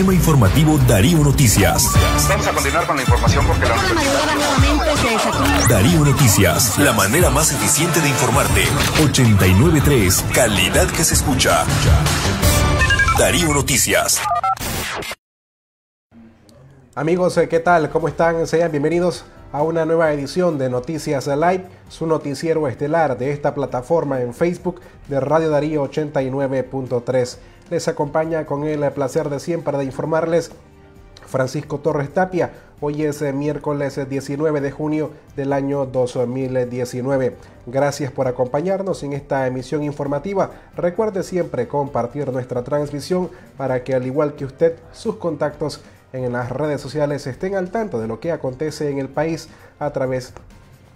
Sistema Informativo Darío Noticias. Vamos a continuar con la información porque la Darío Noticias, la manera más eficiente de informarte. 893, calidad que se escucha. Darío Noticias. Amigos, eh, ¿qué tal? ¿Cómo están? Sean bienvenidos a una nueva edición de Noticias Live, su noticiero estelar de esta plataforma en Facebook de Radio Darío 89.3. Les acompaña con el placer de siempre de informarles Francisco Torres Tapia. Hoy es eh, miércoles 19 de junio del año 2019. Gracias por acompañarnos en esta emisión informativa. Recuerde siempre compartir nuestra transmisión para que al igual que usted, sus contactos en las redes sociales estén al tanto de lo que acontece en el país a través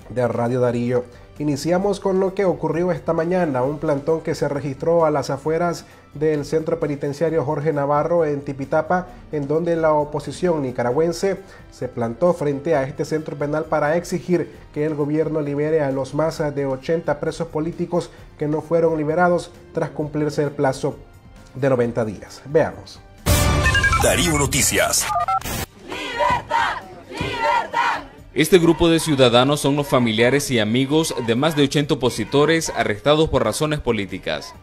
de Radio Darío. Iniciamos con lo que ocurrió esta mañana, un plantón que se registró a las afueras del centro penitenciario Jorge Navarro en Tipitapa, en donde la oposición nicaragüense se plantó frente a este centro penal para exigir que el gobierno libere a los más de 80 presos políticos que no fueron liberados tras cumplirse el plazo de 90 días. Veamos. Darío Noticias. Este grupo de ciudadanos son los familiares y amigos de más de 80 opositores arrestados por razones políticas.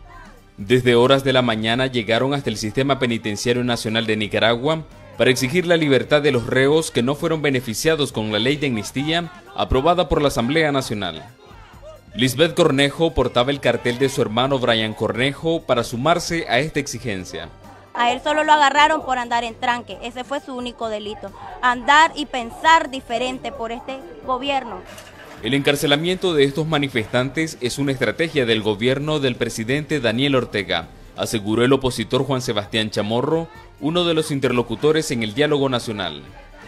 Desde horas de la mañana llegaron hasta el Sistema Penitenciario Nacional de Nicaragua para exigir la libertad de los reos que no fueron beneficiados con la ley de amnistía aprobada por la Asamblea Nacional. Lisbeth Cornejo portaba el cartel de su hermano Brian Cornejo para sumarse a esta exigencia. A él solo lo agarraron por andar en tranque, ese fue su único delito, andar y pensar diferente por este gobierno. El encarcelamiento de estos manifestantes es una estrategia del gobierno del presidente Daniel Ortega, aseguró el opositor Juan Sebastián Chamorro, uno de los interlocutores en el diálogo nacional.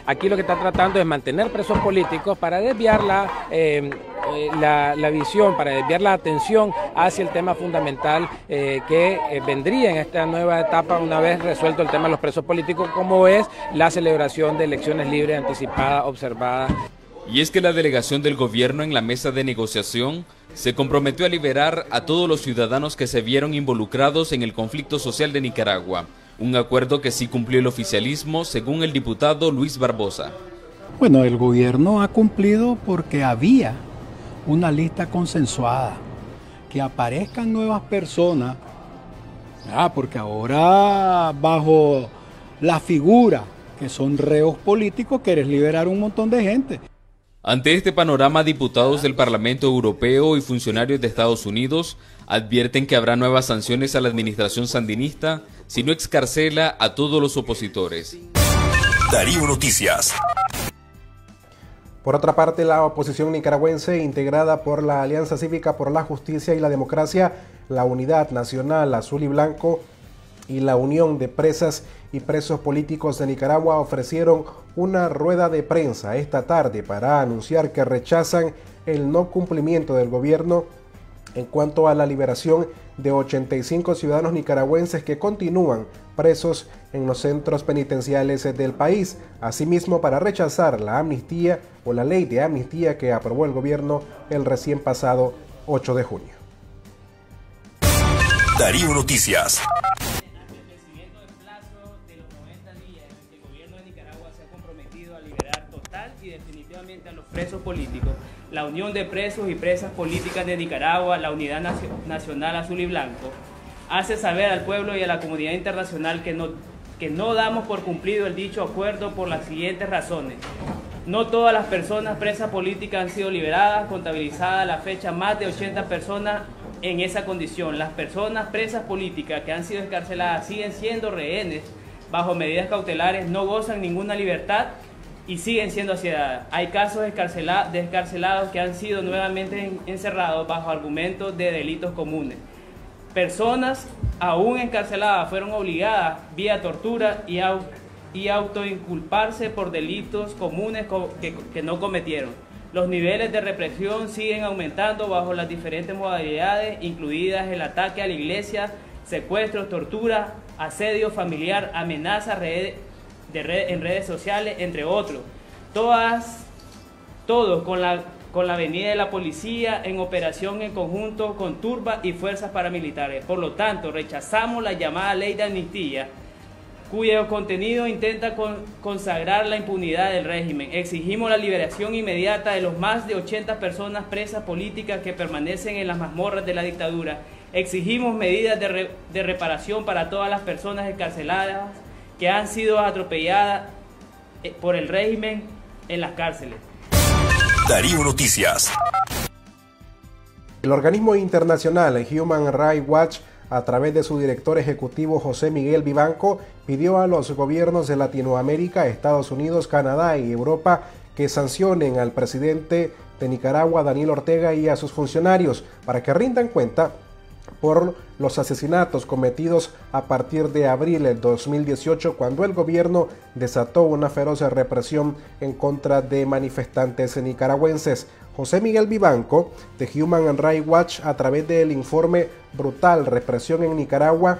Aquí lo que está tratando es mantener presos políticos para desviar la, eh, eh, la, visión, para desviar la atención hacia el tema fundamental eh, que vendría en esta nueva etapa una vez resuelto el tema de los presos políticos, como es la celebración de elecciones libres, anticipadas, observadas. Y es que la delegación del gobierno en la mesa de negociación se comprometió a liberar a todos los ciudadanos que se vieron involucrados en el conflicto social de Nicaragua un acuerdo que sí cumplió el oficialismo, según el diputado Luis Barbosa. Bueno, el gobierno ha cumplido porque había una lista consensuada. Que aparezcan nuevas personas, ah, porque ahora bajo la figura que son reos políticos quieres liberar un montón de gente. Ante este panorama, diputados del Parlamento Europeo y funcionarios de Estados Unidos advierten que habrá nuevas sanciones a la administración sandinista si no excarcela a todos los opositores. Darío Noticias. Por otra parte, la oposición nicaragüense, integrada por la Alianza Cívica por la Justicia y la Democracia, la Unidad Nacional Azul y Blanco y la Unión de Presas y Presos Políticos de Nicaragua ofrecieron una rueda de prensa esta tarde para anunciar que rechazan el no cumplimiento del gobierno en cuanto a la liberación de 85 ciudadanos nicaragüenses que continúan presos en los centros penitenciales del país. Asimismo, para rechazar la amnistía o la ley de amnistía que aprobó el gobierno el recién pasado 8 de junio. Darío Noticias. Definitivamente a los presos políticos. La Unión de Presos y Presas Políticas de Nicaragua, la Unidad Nacional Azul y Blanco, hace saber al pueblo y a la comunidad internacional que no, que no damos por cumplido el dicho acuerdo por las siguientes razones. No todas las personas presas políticas han sido liberadas, contabilizada a la fecha más de 80 personas en esa condición. Las personas presas políticas que han sido escarceladas siguen siendo rehenes bajo medidas cautelares, no gozan ninguna libertad y siguen siendo asediadas. Hay casos de escarcelados que han sido nuevamente encerrados bajo argumentos de delitos comunes. Personas aún encarceladas fueron obligadas vía tortura y, y autoinculparse por delitos comunes que, que no cometieron. Los niveles de represión siguen aumentando bajo las diferentes modalidades, incluidas el ataque a la iglesia, secuestros, tortura, asedio familiar, amenazas, redes en redes sociales, entre otros. Todos con la, con la venida de la policía en operación en conjunto con turbas y fuerzas paramilitares. Por lo tanto, rechazamos la llamada ley de amnistía cuyo contenido intenta consagrar la impunidad del régimen. Exigimos la liberación inmediata de los más de 80 personas presas políticas que permanecen en las mazmorras de la dictadura. Exigimos medidas de, de reparación para todas las personas encarceladas que han sido atropelladas eh, por el régimen en las cárceles. Darío Noticias. El organismo internacional Human Rights Watch, a través de su director ejecutivo José Miguel Vivanco, pidió a los gobiernos de Latinoamérica, Estados Unidos, Canadá y Europa que sancionen al presidente de Nicaragua, Daniel Ortega, y a sus funcionarios para que rindan cuenta por los asesinatos cometidos a partir de abril del 2018 cuando el gobierno desató una feroz represión en contra de manifestantes nicaragüenses. José Miguel Vivanco de Human Rights Watch a través del informe Brutal Represión en Nicaragua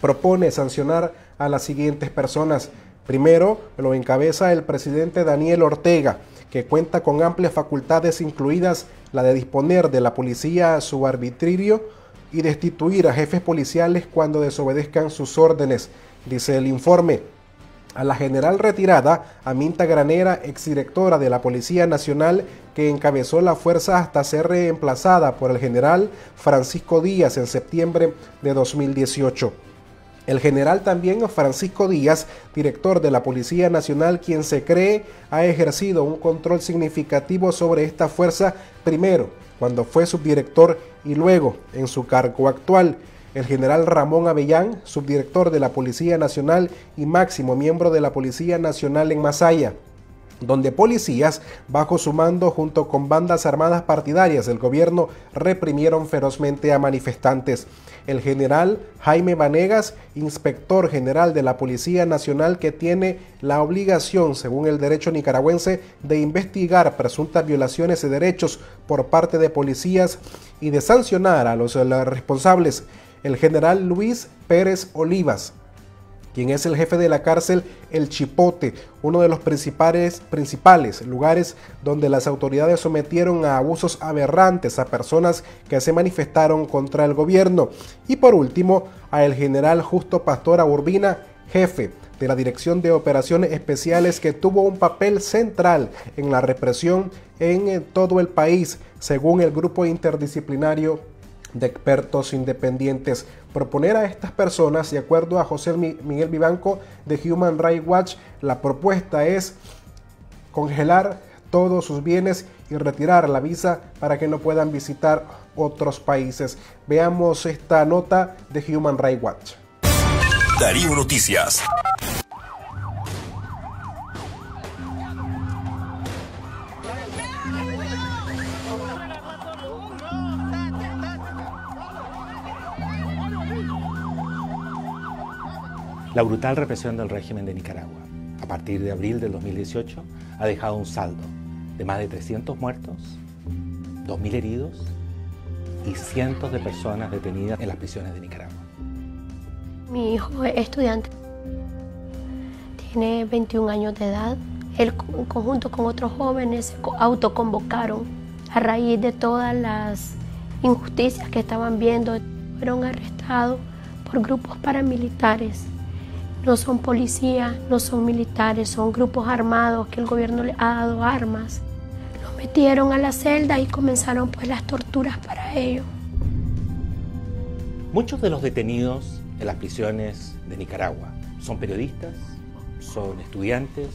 propone sancionar a las siguientes personas. Primero lo encabeza el presidente Daniel Ortega, que cuenta con amplias facultades incluidas la de disponer de la policía a su arbitrio y destituir a jefes policiales cuando desobedezcan sus órdenes, dice el informe. A la general retirada, Aminta Granera, exdirectora de la Policía Nacional, que encabezó la fuerza hasta ser reemplazada por el general Francisco Díaz en septiembre de 2018. El general también Francisco Díaz, director de la Policía Nacional, quien se cree ha ejercido un control significativo sobre esta fuerza, primero cuando fue subdirector y luego en su cargo actual. El general Ramón Avellán, subdirector de la Policía Nacional y máximo miembro de la Policía Nacional en Masaya donde policías, bajo su mando junto con bandas armadas partidarias del gobierno, reprimieron ferozmente a manifestantes. El general Jaime Vanegas, inspector general de la Policía Nacional, que tiene la obligación, según el derecho nicaragüense, de investigar presuntas violaciones de derechos por parte de policías y de sancionar a los responsables. El general Luis Pérez Olivas, quien es el jefe de la cárcel El Chipote, uno de los principales, principales lugares donde las autoridades sometieron a abusos aberrantes a personas que se manifestaron contra el gobierno. Y por último, a el general Justo Pastora Urbina, jefe de la Dirección de Operaciones Especiales que tuvo un papel central en la represión en todo el país, según el grupo interdisciplinario de expertos independientes. Proponer a estas personas, de acuerdo a José Miguel Vivanco de Human Rights Watch, la propuesta es congelar todos sus bienes y retirar la visa para que no puedan visitar otros países. Veamos esta nota de Human Rights Watch. Darío Noticias. La brutal represión del régimen de Nicaragua a partir de abril del 2018 ha dejado un saldo de más de 300 muertos, 2.000 heridos y cientos de personas detenidas en las prisiones de Nicaragua. Mi hijo es estudiante, tiene 21 años de edad. Él en conjunto con otros jóvenes se autoconvocaron a raíz de todas las injusticias que estaban viendo. Fueron arrestados por grupos paramilitares. No son policías, no son militares, son grupos armados que el gobierno le ha dado armas. Los metieron a la celda y comenzaron pues las torturas para ellos. Muchos de los detenidos en las prisiones de Nicaragua son periodistas, son estudiantes,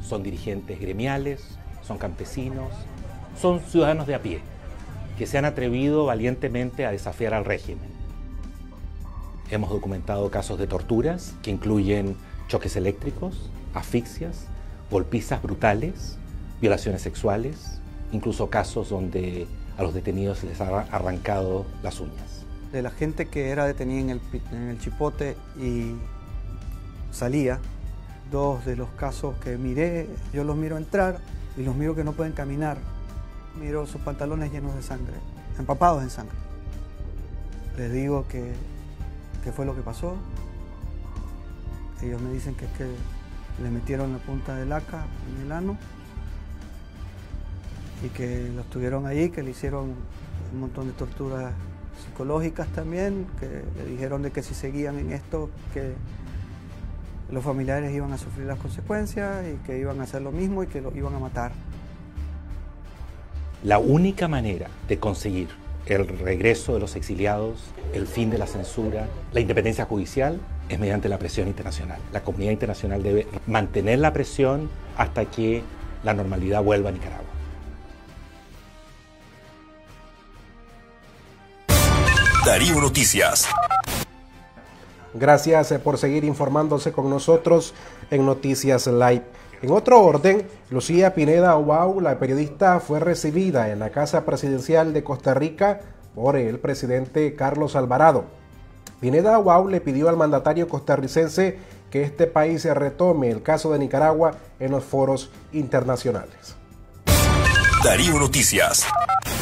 son dirigentes gremiales, son campesinos, son ciudadanos de a pie que se han atrevido valientemente a desafiar al régimen. Hemos documentado casos de torturas que incluyen choques eléctricos, asfixias, golpizas brutales, violaciones sexuales, incluso casos donde a los detenidos les han arrancado las uñas. De la gente que era detenida en el, en el chipote y salía, dos de los casos que miré, yo los miro entrar y los miro que no pueden caminar. Miro sus pantalones llenos de sangre, empapados en sangre. Les digo que, qué fue lo que pasó. Ellos me dicen que es que le metieron la punta del laca en el ano y que los tuvieron ahí, que le hicieron un montón de torturas psicológicas también, que le dijeron de que si seguían en esto, que los familiares iban a sufrir las consecuencias y que iban a hacer lo mismo y que lo iban a matar. La única manera de conseguir el regreso de los exiliados, el fin de la censura, la independencia judicial, es mediante la presión internacional. La comunidad internacional debe mantener la presión hasta que la normalidad vuelva a Nicaragua. Darío Noticias. Gracias eh, por seguir informándose con nosotros en Noticias Live. En otro orden, Lucía Pineda Wow, la periodista, fue recibida en la Casa Presidencial de Costa Rica por el presidente Carlos Alvarado. Pineda Wow le pidió al mandatario costarricense que este país retome el caso de Nicaragua en los foros internacionales. Darío Noticias.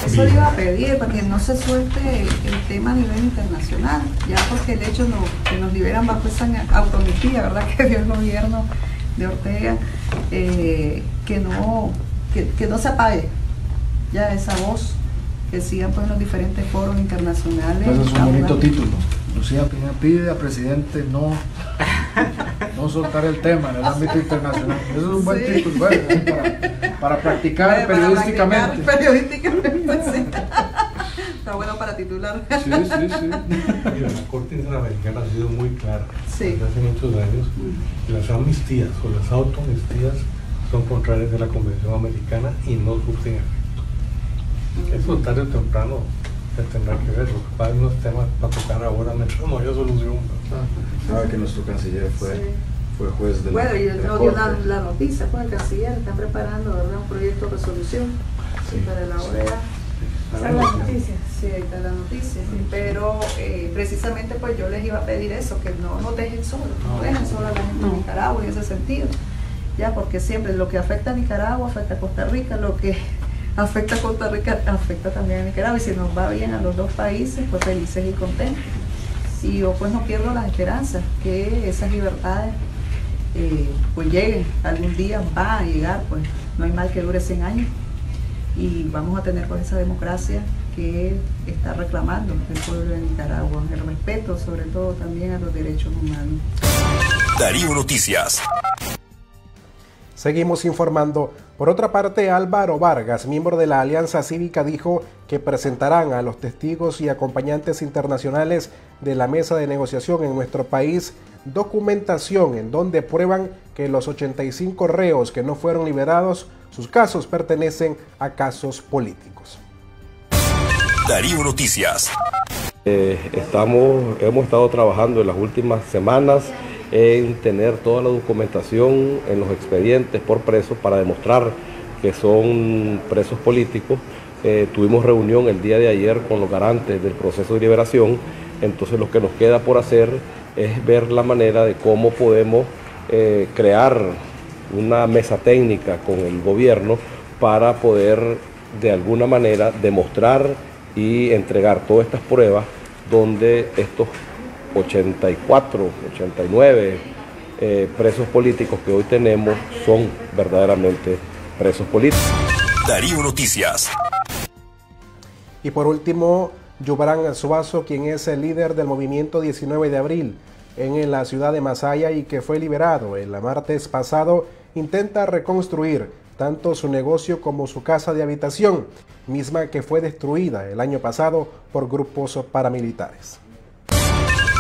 Eso le iba a pedir para que no se suelte el tema a nivel internacional, ya porque el hecho no, que nos liberan bajo esa autonomía, ¿verdad? Que dio el gobierno de Ortega, eh, que, no, que, que, no se apague ya esa voz, que sigan pues en los diferentes foros internacionales. Eso es un bonito título. Lucía Pineda pide al presidente no, no soltar el tema en el ámbito internacional. Eso es un buen sí. título bueno, para, para, practicar para periodísticamente. Practicar periodísticamente sí. Titular. Sí, sí, sí. Mira, la Corte Interamericana ha sido muy clara sí. desde hace muchos años. Las amnistías o las autoamnistías son contrarias a la Convención Americana y no surten efecto. Eso tarde o temprano se tendrá que ver. Lo que pasa es unos temas para tocar ahora mientras no haya solución. Sabe que nuestro canciller fue, sí. fue juez de bueno, la y de la dio Corte. la, la, noticia, pues el canciller está preparando ¿verdad? un proyecto de resolución sí. para la OEA. Esa es la noticia. Sí, ahí está la noticia. Sí. Pero eh, precisamente pues yo les iba a pedir eso, que no nos dejen solos, no, no dejen solos a la gente de Nicaragua en ese sentido. Ya, porque siempre lo que afecta a Nicaragua afecta a Costa Rica, lo que afecta a Costa Rica afecta también a Nicaragua. Y si nos va bien a los dos países, pues felices y contentos. Y yo pues no pierdo las esperanzas que esas libertades eh, pues lleguen, algún día va a llegar, pues no hay mal que dure 100 años y vamos a tener pues esa democracia que está reclamando el pueblo de Nicaragua, el respeto sobre todo también a los derechos humanos. Darío Noticias. Seguimos informando. Por otra parte, Álvaro Vargas, miembro de la Alianza Cívica, dijo que presentarán a los testigos y acompañantes internacionales de la mesa de negociación en nuestro país documentación en donde prueban que los 85 reos que no fueron liberados, sus casos pertenecen a casos políticos. Darío Noticias. Eh, estamos, hemos estado trabajando en las últimas semanas en tener toda la documentación en los expedientes por presos para demostrar que son presos políticos. Eh, tuvimos reunión el día de ayer con los garantes del proceso de liberación, entonces lo que nos queda por hacer es ver la manera de cómo podemos eh, crear una mesa técnica con el gobierno para poder de alguna manera demostrar y entregar todas estas pruebas donde estos 84, 89 eh, presos políticos que hoy tenemos son verdaderamente presos políticos. Darío Noticias. Y por último, Yubran Suazo, quien es el líder del movimiento 19 de abril en la ciudad de Masaya y que fue liberado el martes pasado, intenta reconstruir tanto su negocio como su casa de habitación, misma que fue destruida el año pasado por grupos paramilitares.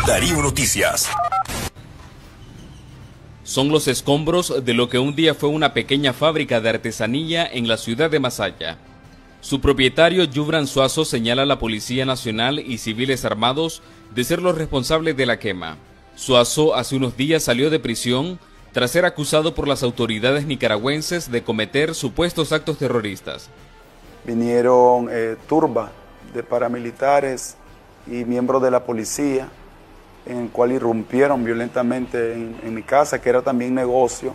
Darío Noticias. Son los escombros de lo que un día fue una pequeña fábrica de artesanía en la ciudad de Masaya. Su propietario, Yubran Suazo, señala a la Policía Nacional y civiles armados de ser los responsables de la quema. Suazo hace unos días salió de prisión tras ser acusado por las autoridades nicaragüenses de cometer supuestos actos terroristas. Vinieron eh, turbas de paramilitares y miembros de la policía, en el cual irrumpieron violentamente en, en mi casa, que era también negocio,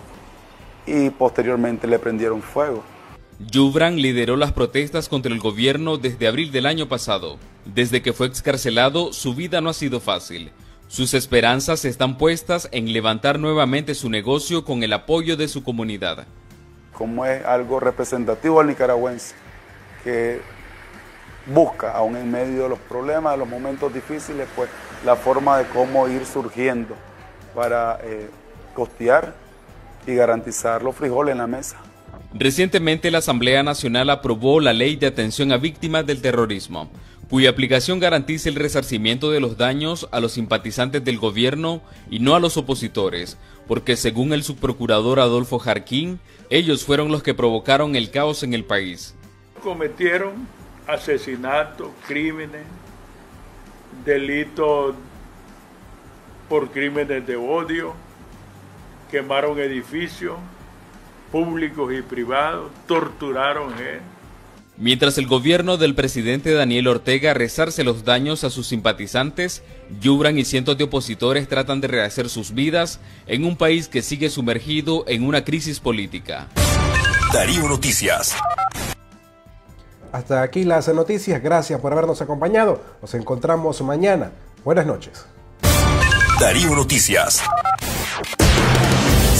y posteriormente le prendieron fuego. Yubran lideró las protestas contra el gobierno desde abril del año pasado. Desde que fue excarcelado, su vida no ha sido fácil. Sus esperanzas están puestas en levantar nuevamente su negocio con el apoyo de su comunidad. Como es algo representativo al nicaragüense, que busca, aún en medio de los problemas, de los momentos difíciles, pues la forma de cómo ir surgiendo para eh, costear y garantizar los frijoles en la mesa. Recientemente la Asamblea Nacional aprobó la Ley de Atención a Víctimas del Terrorismo, cuya aplicación garantiza el resarcimiento de los daños a los simpatizantes del gobierno y no a los opositores, porque según el subprocurador Adolfo Jarquín, ellos fueron los que provocaron el caos en el país. Cometieron asesinatos, crímenes, delitos por crímenes de odio, quemaron edificios públicos y privados, torturaron gente. Mientras el gobierno del presidente Daniel Ortega resarce los daños a sus simpatizantes, Yubran y cientos de opositores tratan de rehacer sus vidas en un país que sigue sumergido en una crisis política. Darío Noticias. Hasta aquí las noticias. Gracias por habernos acompañado. Nos encontramos mañana. Buenas noches. Darío Noticias.